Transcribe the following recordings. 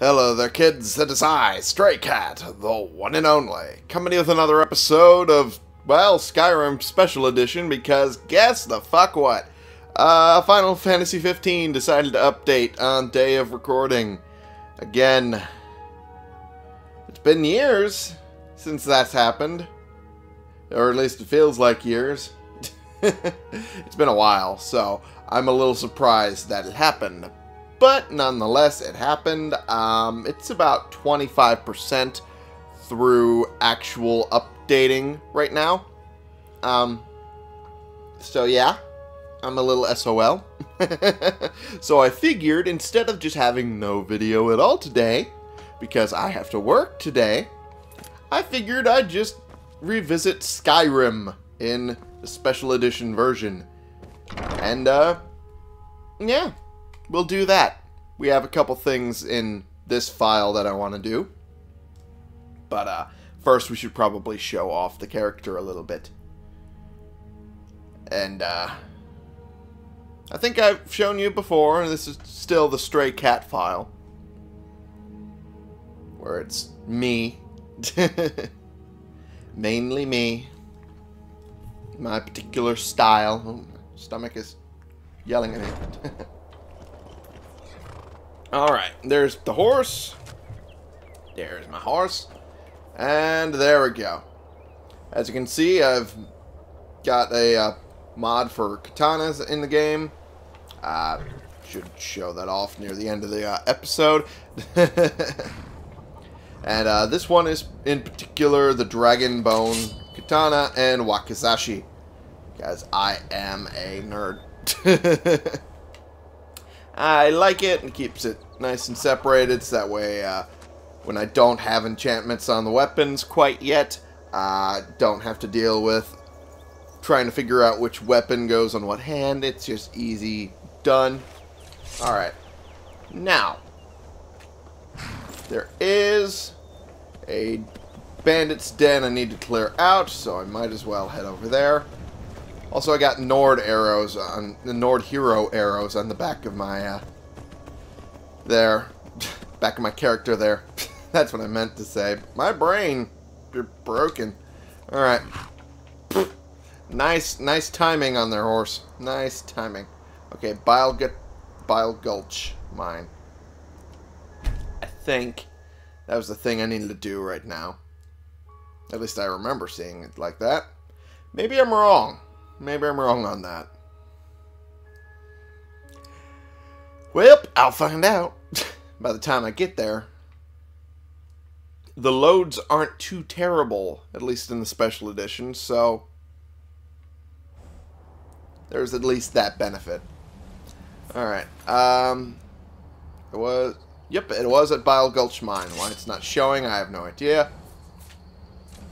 Hello there, kids. It is I, Stray Cat, the one and only, coming with another episode of, well, Skyrim Special Edition, because guess the fuck what? Uh, Final Fantasy 15 decided to update on day of recording. Again. It's been years since that's happened. Or at least it feels like years. it's been a while, so I'm a little surprised that it happened but nonetheless, it happened. Um, it's about 25% through actual updating right now. Um, so yeah, I'm a little SOL. so I figured instead of just having no video at all today, because I have to work today, I figured I'd just revisit Skyrim in the special edition version. And, uh, yeah, we'll do that. We have a couple things in this file that I want to do. But uh, first we should probably show off the character a little bit. And uh, I think I've shown you before, and this is still the Stray Cat file. Where it's me. Mainly me. My particular style. Oh, my stomach is yelling at me. Alright, there's the horse. There's my horse. And there we go. As you can see, I've got a uh, mod for katanas in the game. Uh, should show that off near the end of the uh, episode. and uh, this one is, in particular, the Dragon Bone Katana and Wakizashi. Because I am a nerd. I like it and keeps it nice and separated so that way uh, when I don't have enchantments on the weapons quite yet, I uh, don't have to deal with trying to figure out which weapon goes on what hand. It's just easy done. Alright. Now, there is a bandit's den I need to clear out, so I might as well head over there. Also, I got Nord arrows on the Nord hero arrows on the back of my uh, there, back of my character there. That's what I meant to say. My brain, you're broken. All right. Nice, nice timing on their horse. Nice timing. Okay, Bile, Bile Gulch, mine. I think that was the thing I needed to do right now. At least I remember seeing it like that. Maybe I'm wrong. Maybe I'm wrong on that. Well, I'll find out by the time I get there. The loads aren't too terrible, at least in the special edition, so there's at least that benefit. Alright, um, it was, yep, it was at Bile Gulch Mine. Why it's not showing, I have no idea.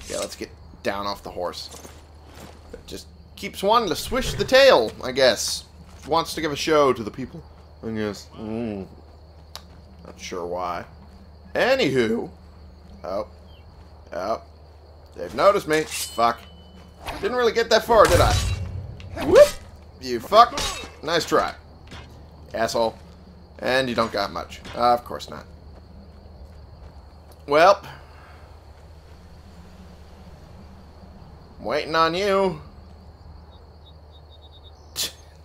Yeah, let's get down off the horse. Keeps wanting to swish the tail, I guess. Wants to give a show to the people, I guess. Mm. Not sure why. Anywho. Oh. Oh. They've noticed me. Fuck. Didn't really get that far, did I? Whoop! You fuck. Nice try. Asshole. And you don't got much. Uh, of course not. Well. waiting on you.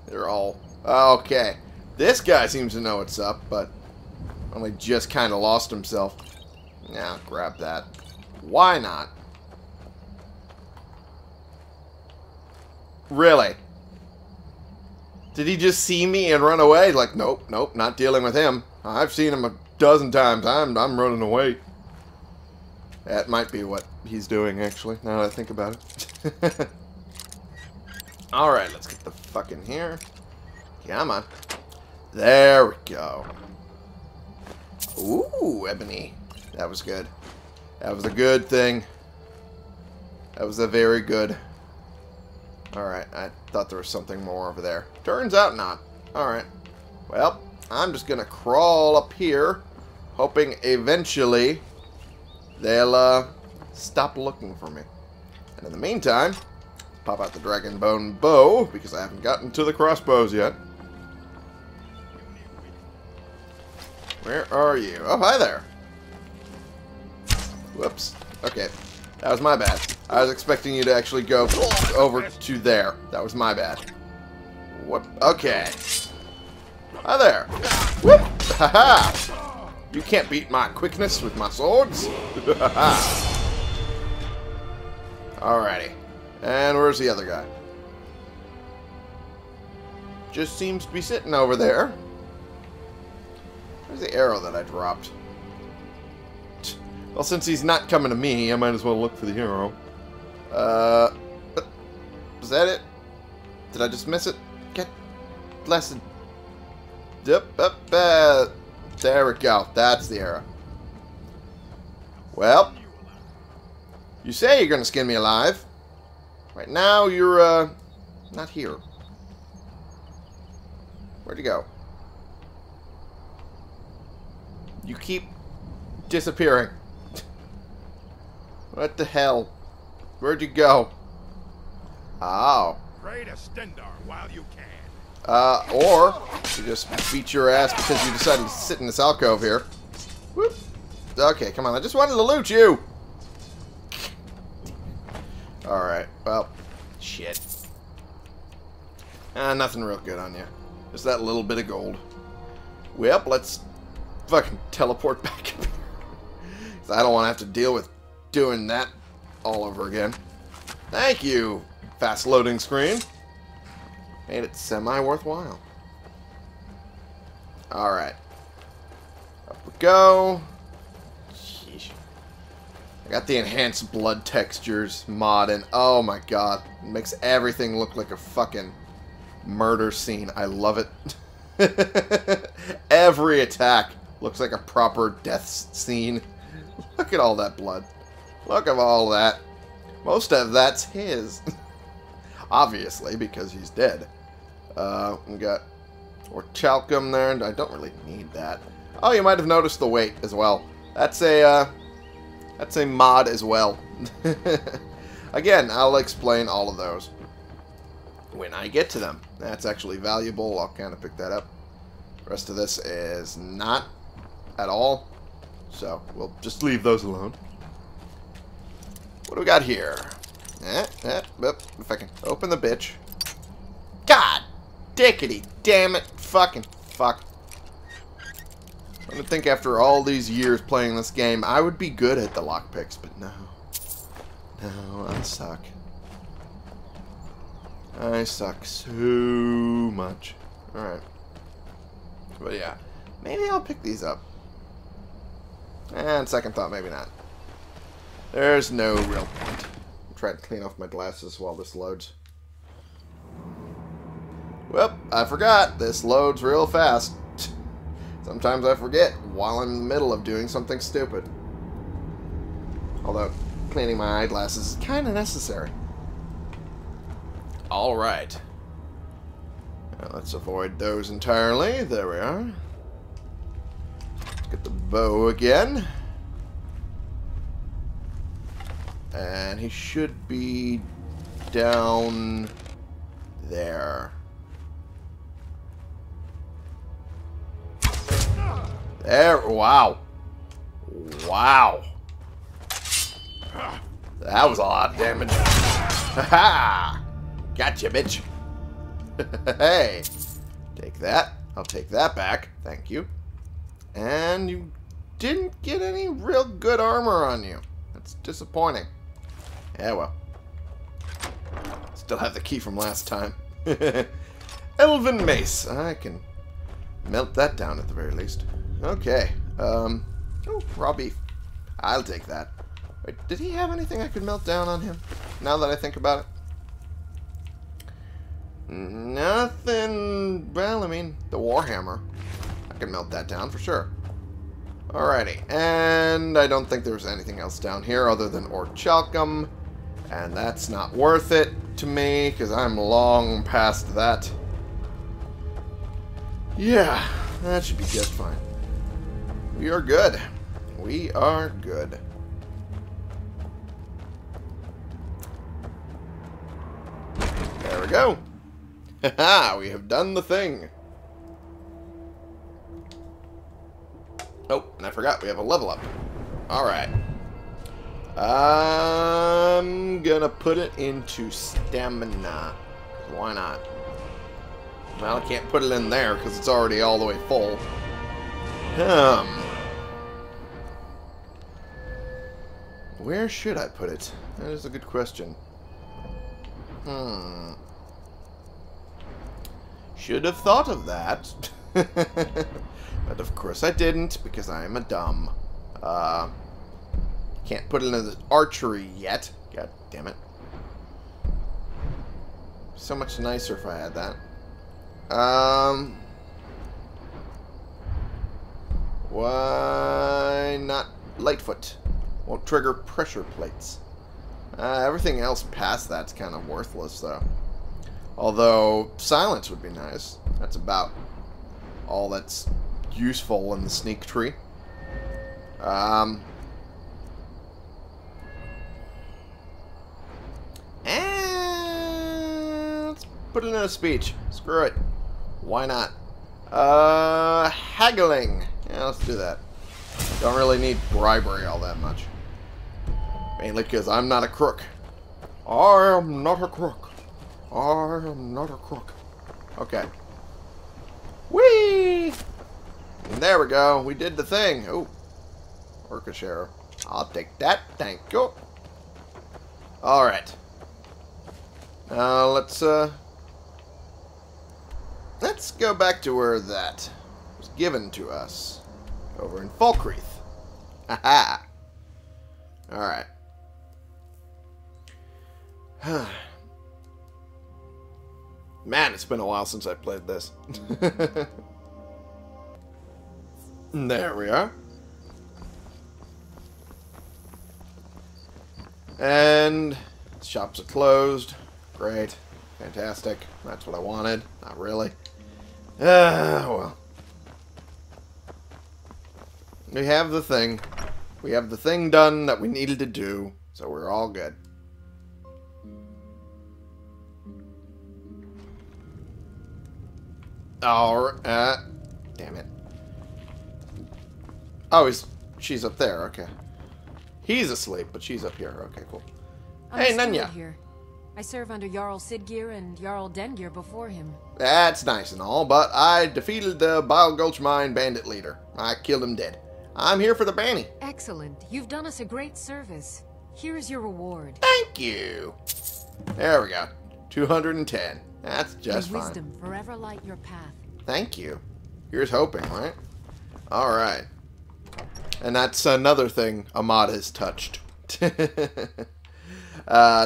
They're all... Okay. This guy seems to know what's up, but only just kind of lost himself. Yeah, grab that. Why not? Really? Did he just see me and run away? Like, nope, nope, not dealing with him. I've seen him a dozen times. I'm, I'm running away. That might be what he's doing, actually, now that I think about it. Alright, let's get the fuck in here. Come on. There we go. Ooh, ebony. That was good. That was a good thing. That was a very good. Alright, I thought there was something more over there. Turns out not. Alright. Well, I'm just to crawl up here, hoping eventually they'll uh, stop looking for me. And in the meantime, pop out the dragon bone bow, because I haven't gotten to the crossbows yet. Where are you? Oh, hi there. Whoops. Okay. That was my bad. I was expecting you to actually go over to there. That was my bad. What? Okay. Hi there. Whoop! Haha! You can't beat my quickness with my swords. Alrighty. And where's the other guy? Just seems to be sitting over there. Where's the arrow that I dropped? Well, since he's not coming to me, I might as well look for the arrow. Uh, was that it? Did I just miss it? Get blessed. Yep, up, uh, there we go. That's the arrow. Well, you say you're gonna skin me alive. Right now, you're, uh, not here. Where'd you go? You keep disappearing. what the hell? Where'd you go? Oh. Pray to Stendarr while you can. Uh, or you just beat your ass because you decided to sit in this alcove here. Whoop. Okay, come on. I just wanted to loot you. Alright, well, shit. Ah, nothing real good on you. Just that little bit of gold. Well, let's fucking teleport back up here. I don't want to have to deal with doing that all over again. Thank you, fast loading screen. Made it semi-worthwhile. Alright. Up we go. Got the enhanced blood textures mod, and oh my god. It makes everything look like a fucking murder scene. I love it. Every attack looks like a proper death scene. Look at all that blood. Look at all that. Most of that's his. Obviously, because he's dead. Uh, we got orichalcum there, and I don't really need that. Oh, you might have noticed the weight as well. That's a, uh, that's a mod as well. Again, I'll explain all of those when I get to them. That's actually valuable. I'll kind of pick that up. The rest of this is not at all. So, we'll just leave those alone. What do we got here? Eh, eh, if I can open the bitch. God dickety damn it. Fucking fuck. I think after all these years playing this game, I would be good at the lockpicks, but no. No, I suck. I suck so much. Alright. But yeah, maybe I'll pick these up. And second thought, maybe not. There's no real point. I'm trying to clean off my glasses while this loads. Well, I forgot. This loads real fast. Sometimes I forget while I'm in the middle of doing something stupid. Although, cleaning my eyeglasses is kind of necessary. Alright. Let's avoid those entirely. There we are. Let's get the bow again. And he should be down there. There, wow. Wow. That was a lot of damage. Ha ha! Gotcha, bitch. hey. Take that. I'll take that back. Thank you. And you didn't get any real good armor on you. That's disappointing. Yeah, well. Still have the key from last time. Elven Mace. I can melt that down at the very least. Okay. Um. Oh, raw beef. I'll take that. Wait, did he have anything I could melt down on him? Now that I think about it. Nothing... Well, I mean, the Warhammer. I can melt that down for sure. Alrighty, and I don't think there's anything else down here other than Orichalcum, and that's not worth it to me, because I'm long past that. Yeah, that should be just fine. We are good. We are good. There we go. Haha, we have done the thing. Oh, and I forgot, we have a level up. Alright. I'm gonna put it into stamina. Why not? Well, I can't put it in there because it's already all the way full. Hmm. Where should I put it? That is a good question. Hmm. Should have thought of that. but of course I didn't, because I am a dumb. Uh, can't put it in the archery yet. God damn it. So much nicer if I had that. Um, why not Lightfoot? Won't trigger pressure plates. Uh, everything else past that's kind of worthless, though. Although, silence would be nice. That's about all that's useful in the sneak tree. Um, and let's put it in a speech. Screw it. Why not? Uh, haggling. Yeah, let's do that. Don't really need bribery all that much. Mainly because I'm not a crook. I am not a crook. I am not a crook. Okay. Whee! And there we go. We did the thing. Oh. Orca I'll take that. Thank you. Alright. Now let's uh let's go back to where that was given to us. Over in Falkreath. Haha. Alright. Man, it's been a while since I played this. there we are. And shops are closed. Great. Fantastic. That's what I wanted. Not really. Ah, well. We have the thing. We have the thing done that we needed to do, so we're all good. Oh, uh, damn it. Oh, he's, she's up there, okay. He's asleep, but she's up here. Okay, cool. I'm hey, Nenya. Here. I serve under Jarl Siggeir and Jarl Dengeir before him. That's nice and all, but I defeated the Bile Gulch Mine bandit leader. I killed him dead. I'm here for the bounty. Excellent. You've done us a great service. Here's your reward. Thank you. There we go. 210. That's just May fine. wisdom forever light your path. Thank you. Here's hoping, right? Alright. And that's another thing Ahmad has touched. uh,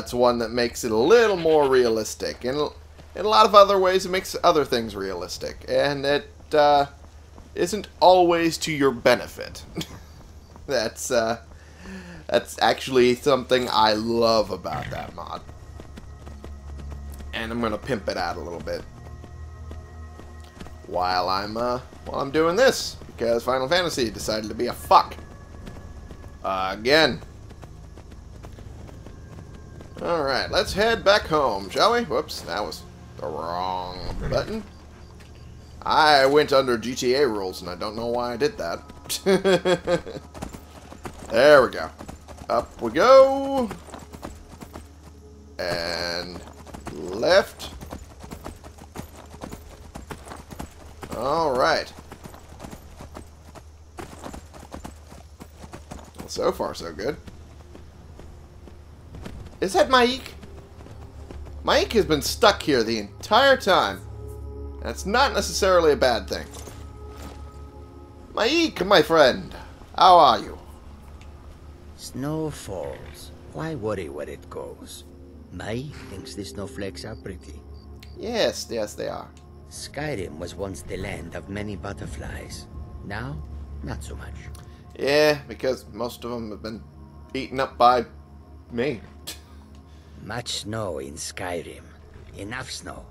it's one that makes it a little more realistic. And in a lot of other ways, it makes other things realistic. And it uh, not always to your benefit. that's, uh, that's actually something I love about that mod. And I'm to pimp it out a little bit while I'm uh, while I'm doing this because Final Fantasy decided to be a fuck again. All right, let's head back home, shall we? Whoops, that was the wrong button. I went under GTA rules, and I don't know why I did that. there we go. Up we go. And left. Alright. Well, so far, so good. Is that Maik? Maik has been stuck here the entire time. That's not necessarily a bad thing. Maik, my friend. How are you? Snow falls. Why worry where it goes? Maik thinks the snowflakes are pretty. Yes, yes, they are. Skyrim was once the land of many butterflies. Now, not so much. Yeah, because most of them have been eaten up by me. Much snow in Skyrim. Enough snow.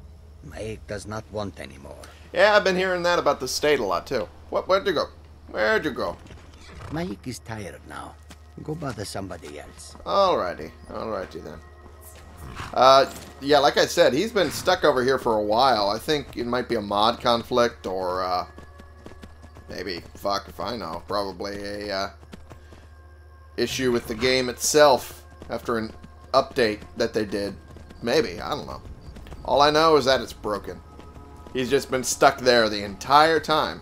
Maik does not want any more. Yeah, I've been hearing that about the state a lot too. What? Where'd you go? Where'd you go? Maik is tired now. Go bother somebody else. Alrighty, alrighty then. Uh, yeah, like I said, he's been stuck over here for a while. I think it might be a mod conflict or, uh, Maybe, fuck if I know. Probably a uh, issue with the game itself after an update that they did. Maybe, I don't know. All I know is that it's broken. He's just been stuck there the entire time.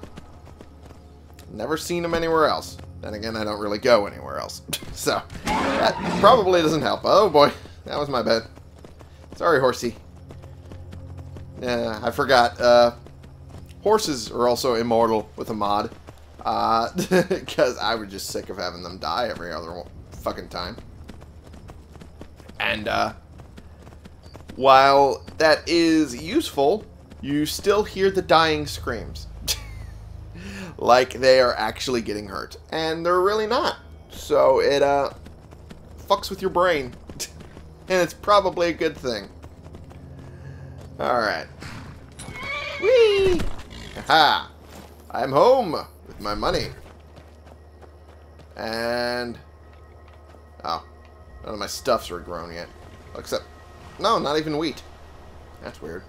Never seen him anywhere else. Then again, I don't really go anywhere else. so, that probably doesn't help. Oh boy, that was my bad. Sorry, horsey. Yeah, I forgot. Uh, horses are also immortal with a mod. Because I was just sick of having them die every other fucking time. And, uh, while that is useful, you still hear the dying screams. like they are actually getting hurt. And they're really not. So it, uh, fucks with your brain. And it's probably a good thing. Alright. Whee! Ha! I'm home with my money. And... Oh. None of my stuff's are grown yet. Except... No, not even wheat. That's weird.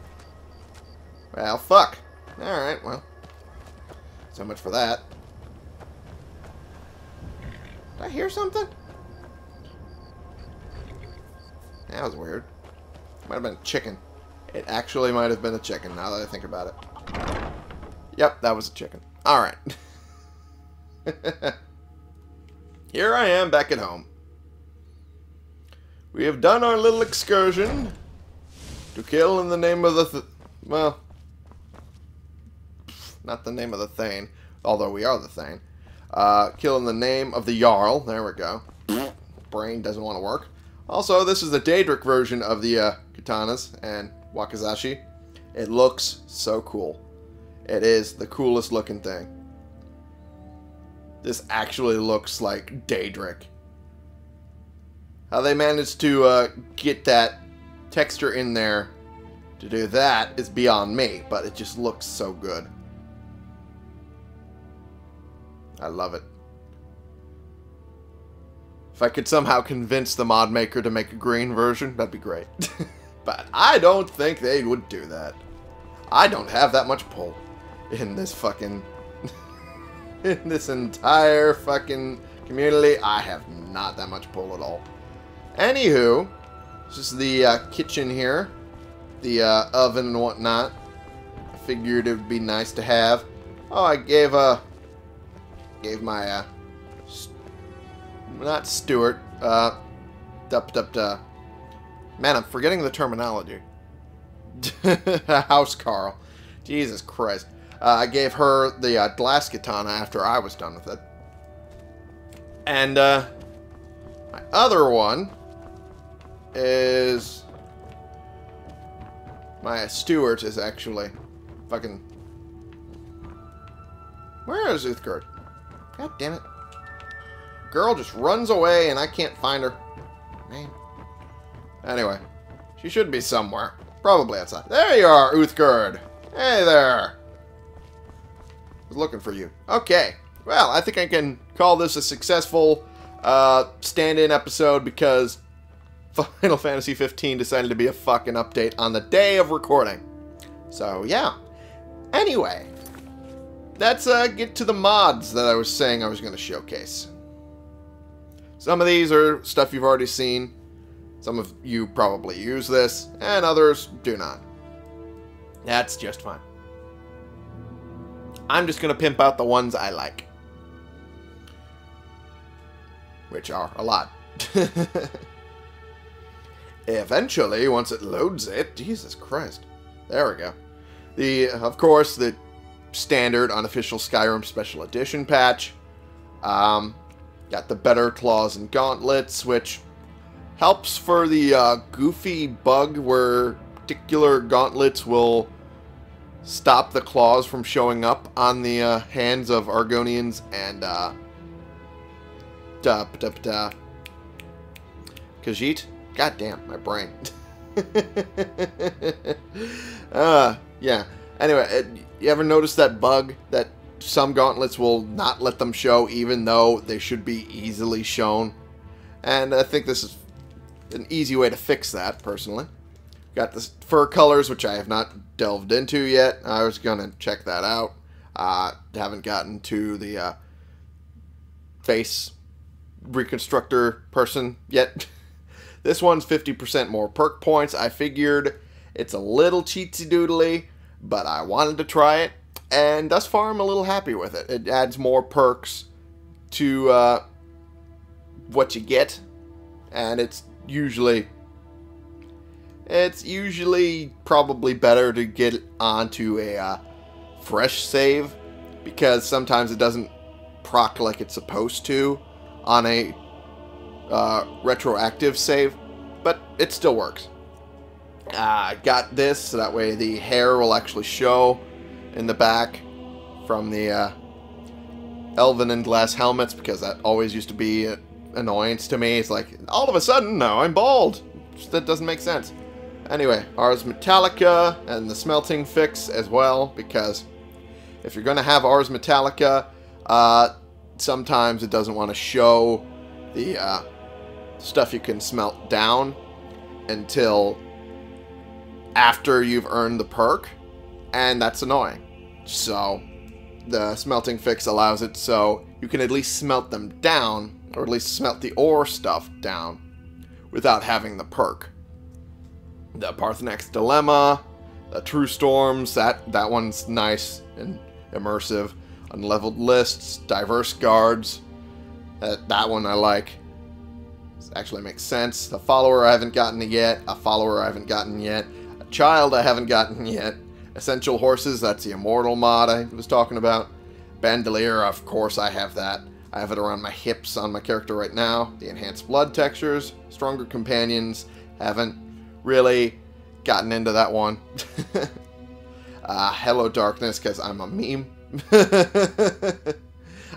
Well, fuck. Alright, well. So much for that. Did I hear something? That was weird. Might have been a chicken. It actually might have been a chicken, now that I think about it. Yep, that was a chicken. Alright. Here I am back at home. We have done our little excursion to kill in the name of the... Th well, not the name of the Thane, although we are the Thane. Uh, kill in the name of the Jarl. There we go. Brain doesn't want to work. Also, this is the Daedric version of the uh, katanas and wakizashi. It looks so cool. It is the coolest looking thing. This actually looks like Daedric. How they managed to uh, get that texture in there to do that is beyond me, but it just looks so good. I love it. If I could somehow convince the mod maker to make a green version, that'd be great. but I don't think they would do that. I don't have that much pull in this fucking... in this entire fucking community. I have not that much pull at all. Anywho, this is the uh, kitchen here. The uh, oven and whatnot. I figured it would be nice to have. Oh, I gave a... Uh, gave my, uh, not steward, uh, dup, dup, dup. Man, I'm forgetting the terminology. Housecarl. Jesus Christ. Uh, I gave her the uh, glass katana after I was done with it. And, uh, my other one is... My steward is actually fucking... Where is Uthgerd? God damn it. Girl just runs away and I can't find her. Man. Anyway. She should be somewhere. Probably outside. There you are, Uthgerd. Hey there. Was looking for you. Okay. Well, I think I can call this a successful uh, stand-in episode because Final Fantasy 15 decided to be a fucking update on the day of recording. So, yeah. Anyway, let's uh, get to the mods that I was saying I was going to showcase. Some of these are stuff you've already seen. Some of you probably use this, and others do not. That's just fine. I'm just going to pimp out the ones I like. Which are a lot. Eventually, once it loads it, Jesus Christ. There we go. The, of course, the standard unofficial Skyrim Special Edition patch. Um, got the better claws and gauntlets, which helps for the uh, goofy bug where particular gauntlets will stop the claws from showing up on the uh, hands of Argonians and uh, da, da, da, Khajiit. God damn, my brain. uh, yeah. Anyway, you ever notice that bug that some gauntlets will not let them show even though they should be easily shown? And I think this is an easy way to fix that, personally. Got the fur colors, which I have not delved into yet. I was going to check that out. Uh, haven't gotten to the uh, face reconstructor person yet. this one's 50% more perk points. I figured it's a little cheatsy doodly, but I wanted to try it, and thus far I'm a little happy with it. It adds more perks to uh, what you get, and it's usually it's usually probably better to get onto a uh, fresh save because sometimes it doesn't proc like it's supposed to on a uh, retroactive save, but it still works. Uh, I got this so that way the hair will actually show in the back from the uh, elven and glass helmets because that always used to be an annoyance to me. It's like, all of a sudden, now I'm bald. That doesn't make sense. Anyway, Ars Metallica and the smelting fix as well because if you're going to have Ars Metallica, uh, sometimes it doesn't want to show the uh, stuff you can smelt down until after you've earned the perk, and that's annoying. So, the smelting fix allows it so you can at least smelt them down, or at least smelt the ore stuff down, without having the perk. The Paarthurnax Dilemma, the True Storms, that, that one's nice and immersive. Unleveled lists, diverse guards, that, that one I like. This actually makes sense. The follower I haven't gotten yet, a follower I haven't gotten yet, a child I haven't gotten yet, Essential Horses, that's the Immortal mod I was talking about. Bandolier, of course I have that. I have it around my hips on my character right now. The Enhanced Blood textures, Stronger Companions, haven't really gotten into that one. uh, Hello Darkness, because I'm a meme.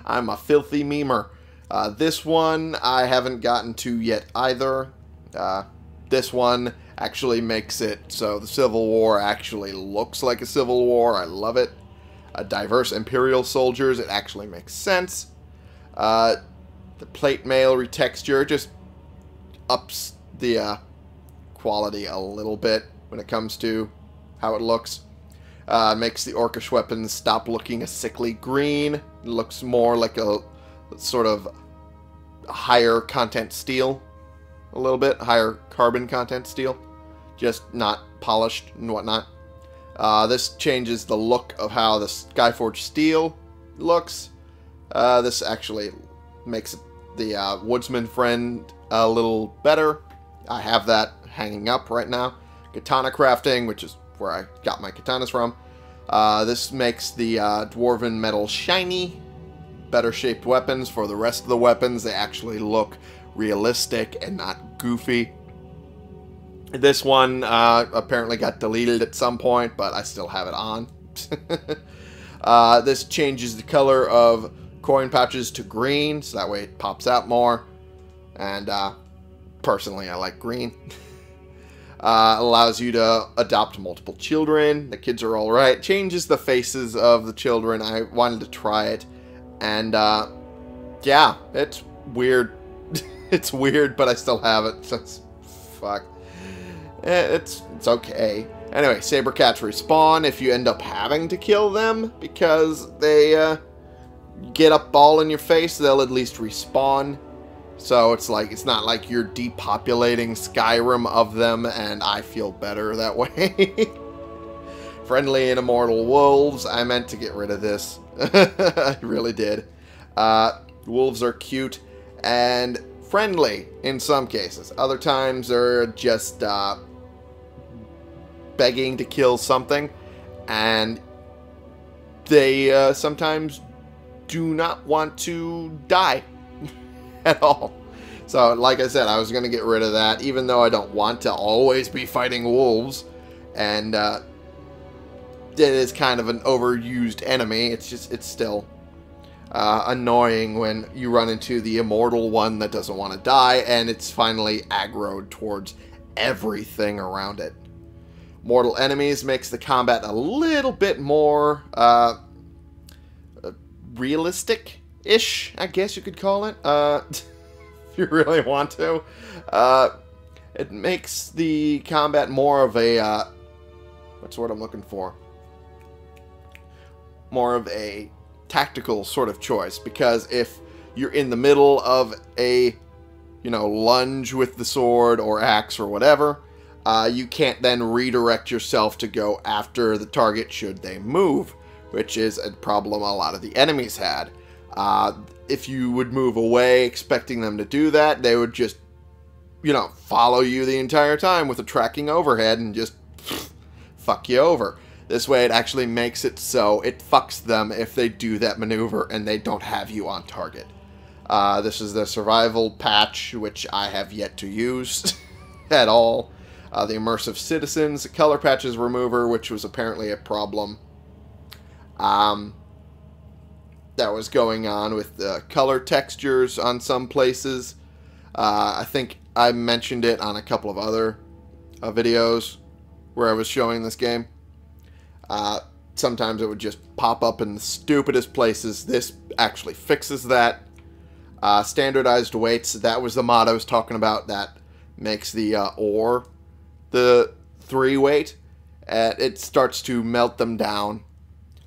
I'm a filthy memer. Uh, this one I haven't gotten to yet either. Uh, this one actually makes it so the Civil War actually looks like a Civil War. I love it. Uh, diverse Imperial soldiers, it actually makes sense. Uh, the plate mail retexture just ups the uh, quality a little bit when it comes to how it looks. Uh, makes the Orcish weapons stop looking a sickly green. It looks more like a sort of higher content steel. A little bit. Higher carbon content steel. Just not polished and whatnot. Uh, this changes the look of how the Skyforge steel looks. Uh, this actually makes the uh, Woodsman friend a little better. I have that hanging up right now. Katana crafting, which is where I got my katanas from. Uh, this makes the uh, Dwarven metal shiny. Better shaped weapons. For the rest of the weapons, they actually look realistic and not goofy. This one uh, apparently got deleted at some point, but I still have it on. Uh, this changes the color of coin pouches to green, so that way it pops out more. And uh, personally, I like green. Uh, allows you to adopt multiple children. The kids are all right. Changes the faces of the children. I wanted to try it, and uh, yeah, it's weird. it's weird, but I still have it. It's, fuck. Eh, It's it's okay. Anyway, saber cats respawn if you end up having to kill them because they uh, get up all in your face. They'll at least respawn. So it's like it's not like you're depopulating Skyrim of them, and I feel better that way. Friendly and immortal wolves. I meant to get rid of this. I really did. Uh, wolves are cute and friendly in some cases. Other times they're just uh, begging to kill something, and they uh, sometimes do not want to die at all. So, like I said, I was going to get rid of that, even though I don't want to always be fighting wolves. And uh, it is kind of an overused enemy. It's just, it's still uh, annoying when you run into the immortal one that doesn't want to die, and it's finally aggroed towards everything around it. Mortal enemies makes the combat a little bit more uh, realistic-ish, I guess you could call it. Uh, if you really want to. Uh, it makes the combat more of a, uh, what's the word I'm looking for? more of a tactical sort of choice because if you're in the middle of a you know lunge with the sword or axe or whatever uh, you can't then redirect yourself to go after the target should they move which is a problem a lot of the enemies had uh, if you would move away expecting them to do that they would just you know follow you the entire time with a tracking overhead and just fuck you over this way it actually makes it so it fucks them if they do that maneuver and they don't have you on target. Uh, this is the survival patch, which I have yet to use at all. Uh, the immersive citizens, color patches remover, which was apparently a problem um, that was going on with the color textures on some places. Uh, I think I mentioned it on a couple of other uh, videos where I was showing this game. Uh, sometimes it would just pop up in the stupidest places. This actually fixes that. Uh, standardized weights, that was the mod I was talking about that makes the uh, ore the three weight. And it starts to melt them down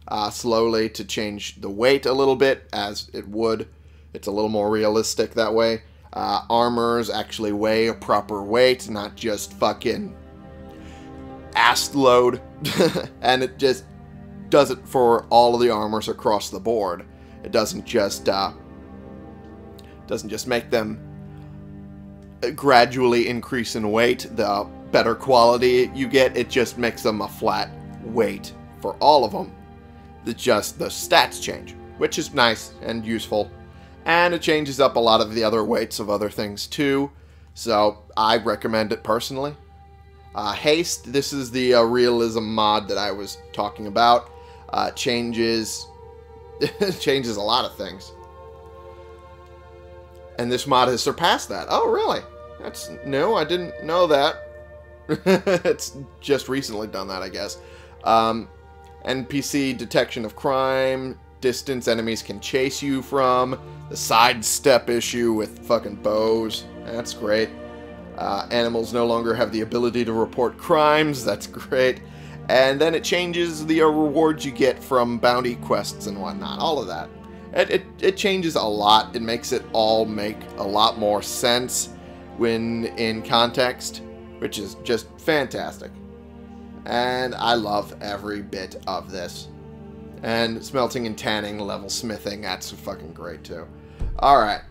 uh, slowly to change the weight a little bit as it would. It's a little more realistic that way. Uh, armors actually weigh a proper weight, not just fucking ass load. and it just does it for all of the armors across the board. It doesn't just uh, doesn't just make them gradually increase in weight. The better quality you get, it just makes them a flat weight for all of them. It's just the stats change, which is nice and useful. And it changes up a lot of the other weights of other things too. So I recommend it personally. Uh, Haste, this is the uh, realism mod that I was talking about. Uh, changes changes a lot of things. And this mod has surpassed that. Oh, really? That's new. I didn't know that. it's just recently done that, I guess. Um, NPC detection of crime, distance enemies can chase you from, the sidestep issue with fucking bows. That's great. Uh, animals no longer have the ability to report crimes. That's great. And then it changes the rewards you get from bounty quests and whatnot. All of that. It, it, it changes a lot. It makes it all make a lot more sense when in context, which is just fantastic. And I love every bit of this. And smelting and tanning, level smithing, that's fucking great too. Alright.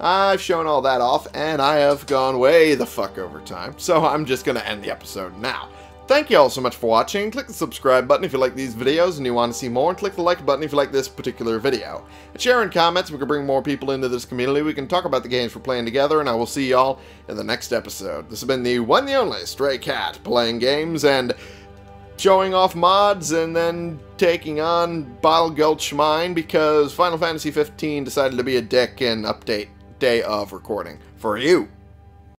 I've shown all that off, and I have gone way the fuck over time, so I'm just to end the episode now. Thank you all so much for watching. Click the subscribe button if you like these videos and you want to see more, and click the like button if you like this particular video. And share in comments, we can bring more people into this community, we can talk about the games we're playing together, and I will see y'all in the next episode. This has been the one and only Stray Cat, playing games and showing off mods and then taking on Bottle Gulch Mine because Final Fantasy 15 decided to be a dick and update day of recording for you.